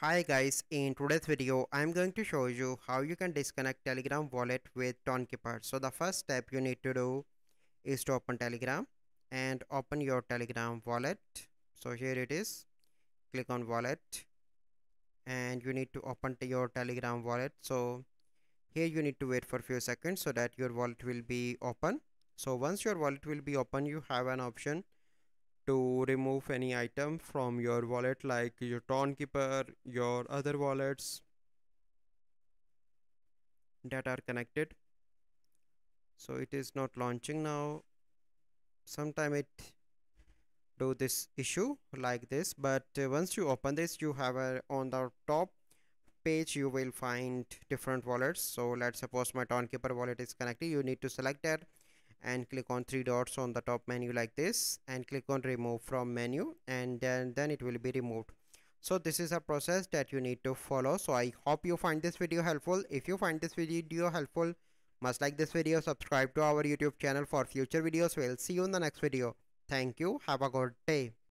Hi guys, in today's video I am going to show you how you can disconnect Telegram wallet with Tonkeeper. So the first step you need to do is to open Telegram and open your Telegram wallet. So here it is. Click on wallet and you need to open your Telegram wallet. So here you need to wait for a few seconds so that your wallet will be open. So once your wallet will be open you have an option to remove any item from your wallet like your Tonkeeper, your other wallets that are connected. So it is not launching now. Sometime it do this issue like this but uh, once you open this you have a on the top page you will find different wallets so let's suppose my Tonkeeper wallet is connected you need to select that and click on three dots on the top menu like this and click on remove from menu and then then it will be removed. So this is a process that you need to follow. So i hope you find this video helpful. If you find this video helpful must like this video subscribe to our youtube channel for future videos. We'll see you in the next video. Thank you. Have a good day